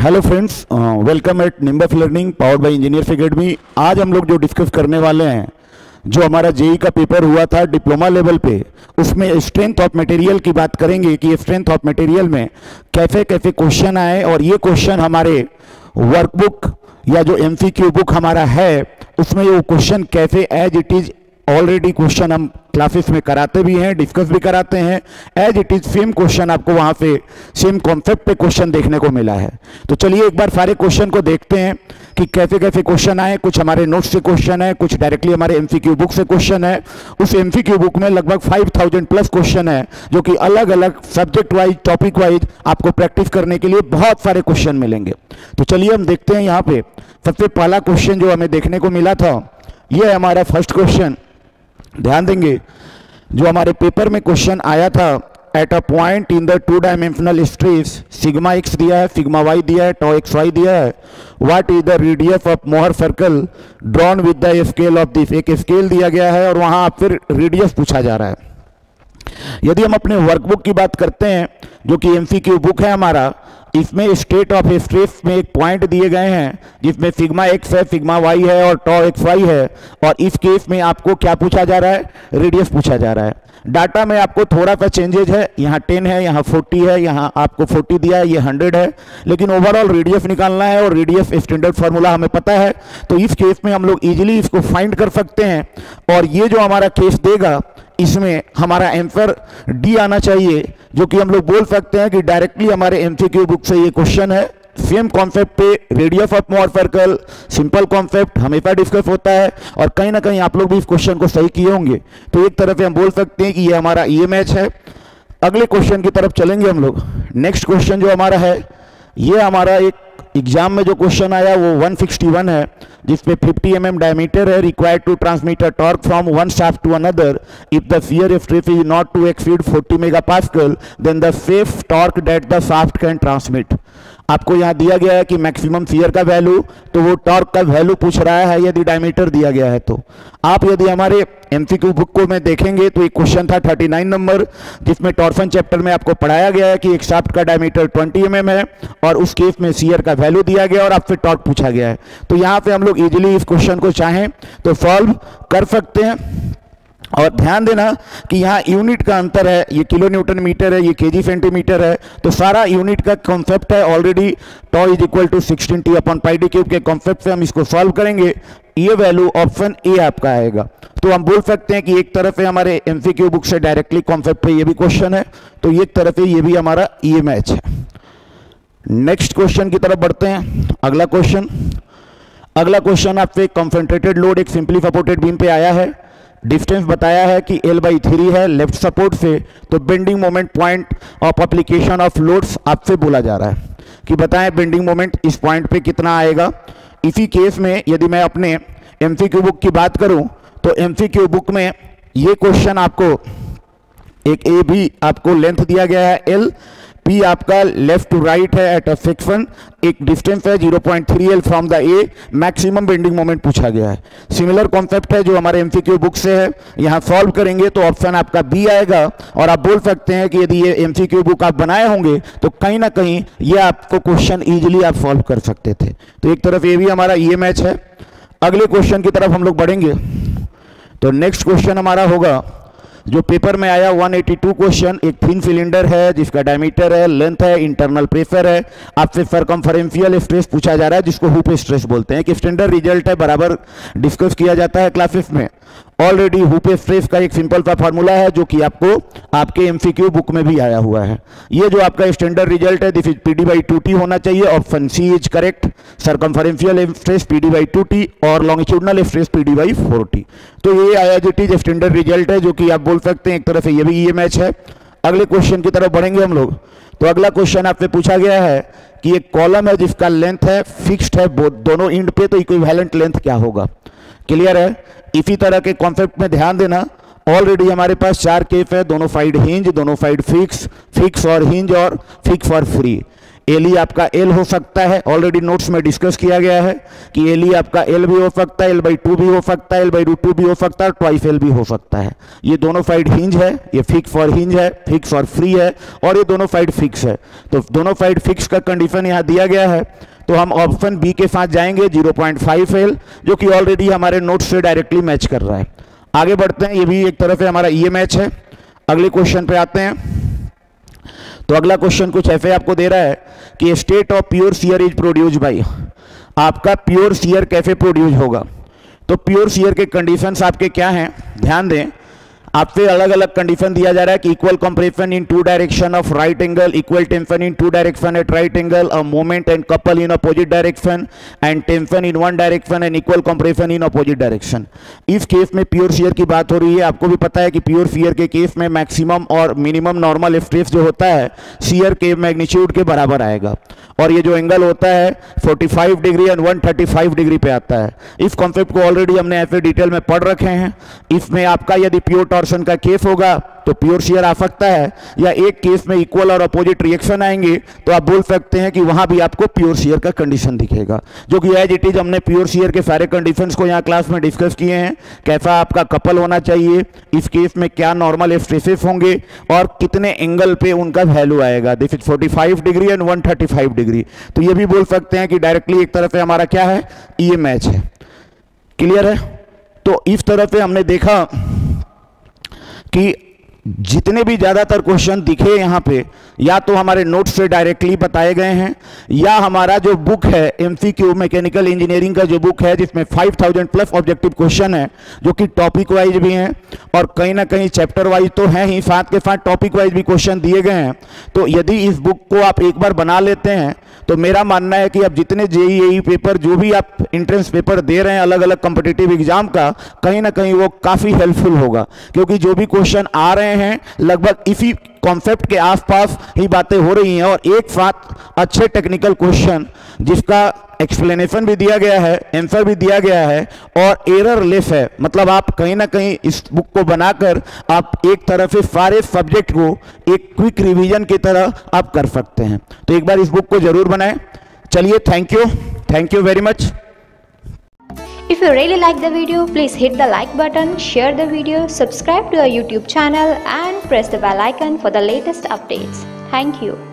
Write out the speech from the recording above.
Hello friends welcome at Nimbus learning powered by engineers academy आज हम लोग जो डिस्कस करने वाले हैं, जो हमारा जेई का पेपर हुआ था डिप्लोमा लेवल पे, उसमें स्ट्रेंथ ऑफ़ मटेरियल की बात करेंगे कि स्ट्रेंथ ऑफ़ मटेरियल में कैसे कैसे क्वेश्चन आए और ये क्वेश्चन हमारे वर्कबुक या जो एमसीक्यू बुक हमारा है, उसमें वो क्वेश्चन कैसे as it is already question हम क्लासेस में कराते भी हैं, डिस्कस भी कराते हैं। As it is same question आपको वहाँ पे सेम कॉन्सेप्ट पे क्वेश्चन देखने को मिला है। तो चलिए एक बार सारे क्वेश्चन को देखते हैं कि कैसे कैसे क्वेश्चन आए। कुछ हमारे नोट्स से क्वेश्चन है, कुछ डायरेक्टली हमारे एमसीक्यू बुक से क्वेश्चन है। उस एमसीक्यू बुक में लगभग 5000 प्लस क्वेश्चन है, जो कि अलग अलग सब्जेक्ट वाइज टॉपिक वाइज आपको प्रैक्टिस करने के लिए बहुत सारे क्वेश्चन मिलेंगे। तो चलिए हम देखते हैं यहाँ पे। सबसे पहला क्वेश्चन जो हमें देखने को मिला था यह हमारा फ़र्स्ट क्वेश्चन ध्यान देंगे, जो हमारे पेपर में क्वेश्चन आया था at a point in the two dimensional stress sigma x दिया है सिग्मा वाई दिया है टॉ एक्स वाई दिया है what is the radius of Mohr circle drawn with the scale of this एक स्केल दिया गया है और वहाँ फिर रेडियस पूछा जा रहा है। यदि हम अपने वर्कबुक की बात करते हैं, जो कि एमसीक्यू बुक है हमारा इसमें स्टेट ऑफ़ स्ट्रेस में एक पॉइंट दिए गए हैं, जिसमें सिग्मा एक्स है सिग्मा वाई है और टॉ एक्स वाई है। और इस केस में आपको क्या पूछा जा रहा है? रेडियस पूछा जा रहा है। डाटा में आपको थोड़ा सा चेंजेज है। यहाँ टेन है, यहाँ 40 है, यहाँ आपको 40 दिया है, ये 100 है। लेकिन ओवरऑल रेडियस निकालना है और रेडियस स्टैंडर्ड फार्मूला हमें पता है। तो इस केस में हम लोग इजीली इसको फाइंड कर सकते हैं। और ये जो हमारा केस देगा इसमें हमारा आंसर डी आना चाहिए, जो कि हम लोग बोल सकते हैं कि डायरेक्टली हमारे एमसीक्यू बुक से ये क्वेश्चन है। सेम कॉन्सेप्ट पे radius of Mohr circle simple concept हमेशा डिस्कस होता है और कहीं ना कहीं आप लोग भी इस क्वेश्चन को सही किए होंगे। तो एक तरफ़ हम बोल सकते हैं कि ये हमारा ई मैच है। अगले क्वेश्चन की तरफ़ चलेंगे हम लोग। नेक्स्ट क्वेश्चन जो हमारा है, ये हमारा एक एग्ज़ाम में जो क्वेश्चन आया वो 161 है, जिसमें 50 mm डायमीटर है required to transmit a torque from one shaft to another if the shear stress is not to exceed 40 megapascal then the safe torque that the shaft can transmit आपको यहाँ दिया गया है कि मैक्सिमम सीयर का value तो वो torque का वैल्यू पूछ रहा है यदि डायमीटर दिया गया है तो। आप यदि हमारे एमसीक्यू बुक को मैं देखेंगे तो एक क्वेश्चन था 39 नंबर जिसमें टॉर्सन चैप्टर में आपको पढ़ाया गया है कि एक शाफ्ट का डायमीटर 20 एम mm है, और उस केस में सीयर का वैल्यू दिया गया और आपसे टॉर्क पूछा गया है। तो यहाँ पे हम लोग इजिली इस क्वेश्चन को चाहें तो सॉल्व कर सकते हैं। और ध्यान देना कि यहाँ यूनिट का अंतर है, ये किलो न्यूटन मीटर है, ये केजी सेंटीमीटर है तो सारा यूनिट का कॉन्सेप्ट है already tau is equal to sixteen T upon pi D cube के कॉन्सेप्ट से हम इसको सॉल्व करेंगे। ये वैल्यू ऑप्शन ए आपका आएगा। तो हम बोल सकते हैं कि एक तरफ़ है हमारे एमसीक्यू बुक से डायरेक्टली कॉन्सेप्ट ये भी क्वेश्चन है। तो एक तरफ़ है, ये भी हमारा ये मैच है। नेक्स्ट क्वेश्चन की तरफ़ बढ़ते हैं। अगला क्वेश्चन अगला क्वेश्चन आपसे कंसंट्रेटेड लोड एक सिंपली सपोर्टेड बीम पे आया है। डिस्टेंस बताया है कि एल बाई थ्री है लेफ़्ट सपोर्ट से तो bending moment point of application of loads आपसे बोला जा रहा है। कि बताएँ बेंडिंग मोमेंट इस पॉइंट पे कितना आएगा? इसी केस में यदि मैं अपने एमसीक्यू बुक की बात करूँ तो एम बुक में ये क्वेश्चन आपको, एक ए भी आपको लेंथ दिया गया है एल पी आपका लेफ़्ट टू राइट है एट अ सेक्शन एक डिस्टेंस है 0.3 L from the A maximum bending moment पूछा गया है। सिमिलर कॉन्सेप्ट है जो हमारे एमसीक्यू बुक से है। यहाँ सॉल्व करेंगे तो ऑप्शन आपका बी आएगा। और आप बोल सकते हैं कि यदि ये एमसीक्यू बुक आप बनाए होंगे तो कहीं ना कहीं ये आपको क्वेश्चन इजिली आप सॉल्व कर सकते थे। तो एक तरफ़ ये भी हमारा ये मैच है। अगले क्वेश्चन की तरफ़ हम लोग बढ़ेंगे। तो नेक्स्ट क्वेश्चन हमारा होगा जो पेपर में आया 182 क्वेश्चन एक थिन सिलेंडर है, जिसका डायमीटर है लेंथ है इंटरनल प्रेशर है। आपसे सरकमफरेंशियल स्ट्रेस पूछा जा रहा है, जिसको हुप स्ट्रेस बोलते हैं। एक स्टैंडर्ड रिज़ल्ट है, बराबर डिस्कस किया जाता है क्लासेस में। ऑलरेडी हुप स्ट्रेस का एक सिंपल सा फार्मूला है, जो कि आपको आपके एमसीक्यू बुक में भी आया हुआ है। ये जो आपका स्टैंडर्ड रिज़ल्ट है this is P D by two T होना चाहिए option C is correct circumferential stress P D by two T और longitudinal stress P D by four T तो ये I as it is standard result है, जो कि आप बोल सकते हैं, एक तरफ़ से ये भी ये मैच है। अगले क्वेश्चन की तरफ़ बढ़ेंगे हम लोग। तो अगला क्वेश्चन आपसे पूछा गया है कि एक कॉलम है जिसका लेंथ है फिक्स्ड है दोनों इंड पे तो इक्विवेलेंट लेंथ क्या होगा? क्लियर है? इसी तरह के कॉन्सेप्ट में ध्यान देना ऑलरेडी हमारे पास चार केफ है, दोनों साइड हिंज दोनों साइड फिक्स फिक्स और हिंज और फिक्स और फ्री एल आपका एल हो सकता है। ऑलरेडी नोट्स में डिस्कस किया गया है कि एल आपका एल भी हो सकता है, एल बाई टू भी हो सकता है, एल बाई टू भी हो सकता है ट्वाइस एल भी हो सकता है। ये दोनों साइड हिंज है, ये फिक्स फॉर हिंज है फिक्स फॉर फ्री है, और ये दोनों साइड फिक्स है। तो दोनों साइड फिक्स का कंडीशन यहाँ दिया गया है। तो हम ऑप्शन बी के साथ जाएँगे 0.5 एल जो कि ऑलरेडी हमारे नोट से डायरेक्टली मैच कर रहा है। आगे बढ़ते हैं, ये भी एक तरफ़ से हमारा e मैच है। अगले क्वेश्चन पे आते हैं। तो अगला क्वेश्चन कुछ ऐसे आपको दे रहा है कि state of pure shear is produced by आपका प्योर सीयर कैफ़े प्रोड्यूस होगा? तो प्योर सीयर के कंडीशंस आपके क्या हैं? ध्यान दें आपसे अलग अलग कंडीशन दिया जा रहा है कि equal compression in two direction of right angle equal tension in two direction at right angle a moment and couple in opposite direction and tension in one direction and equal compression in opposite direction इस case में pure shear की बात हो रही है, आपको भी पता है कि प्योर शेयर के केस में मैक्सिमम और मिनिमम नॉर्मल स्ट्रेस जो होता है शेयर के मैग्नीट्यूड के बराबर आएगा। और ये जो एंगल होता है 45 डिग्री एंड 135 डिग्री पे आता है। इस कॉन्सेप्ट को ऑलरेडी हमने ऐसे डिटेल में पढ़ रखे हैं। इसमें आपका यदि प्योर टॉर्शन का केस होगा तो प्योर शेयर आ सकता है, या एक केस में इक्वल और अपोजिट रिएक्शन आएँगे तो आप बोल सकते हैं कि वहाँ भी आपको प्योर शेयर का कंडीशन दिखेगा। जो कि एज इट इज़ हमने प्योर शेयर के सारे कंडीशंस को यहाँ क्लास में डिस्कस किए हैं, कैसा आपका कपल होना चाहिए, इस केस में क्या नॉर्मल स्ट्रेसेस होंगे, और कितने एंगल पे उनका वैल्यू आएगा। This is 45 degree and 135 degree तो ये भी बोल सकते हैं कि डायरेक्टली एक तरफ़ से हमारा क्या है? ये मैच है। क्लियर है? तो इस तरह से हमने देखा कि जितने भी ज़्यादातर क्वेश्चन दिखे यहाँ पे, या तो हमारे नोट्स से डायरेक्टली बताए गए हैं, या हमारा जो बुक है एमसीक्यू मैकेनिकल इंजीनियरिंग का जो बुक है, जिसमें 5000 प्लस ऑब्जेक्टिव क्वेश्चन है, जो कि टॉपिक वाइज भी हैं, और कहीं ना कहीं चैप्टर वाइज तो हैं ही, साथ के साथ टॉपिक वाइज भी क्वेश्चन दिए गए हैं। तो यदि इस बुक को आप एक बार बना लेते हैं तो मेरा मानना है कि अब जितने जेई पेपर जो भी आप इंट्रेंस पेपर दे रहे हैं अलग अलग कॉम्पिटेटिव एग्ज़ाम का, कहीं ना कहीं वो काफ़ी हेल्पफुल होगा, क्योंकि जो भी क्वेश्चन आ रहे हैं। लगभग इसी कॉन्सेप्ट के आसपास ही बातें हो रही हैं। और एक साथ अच्छे टेक्निकल क्वेश्चन जिसका एक्सप्लेनेशन भी दिया गया है आंसर भी दिया गया है, और एरर लेस है। मतलब आप कहीं ना कहीं इस बुक को बनाकर आप एक तरह से सारे सब्जेक्ट को एक क्विक रिवीजन की तरह आप कर सकते हैं। तो एक बार इस बुक को ज़रूर बनाएँ। चलिए thank you thank you very much If you really like the video, please hit the like button, share the video, subscribe to our YouTube channel and press the bell icon for the latest updates. Thank you.